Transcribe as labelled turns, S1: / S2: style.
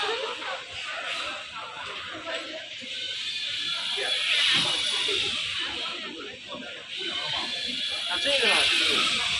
S1: 那这个呢，就是。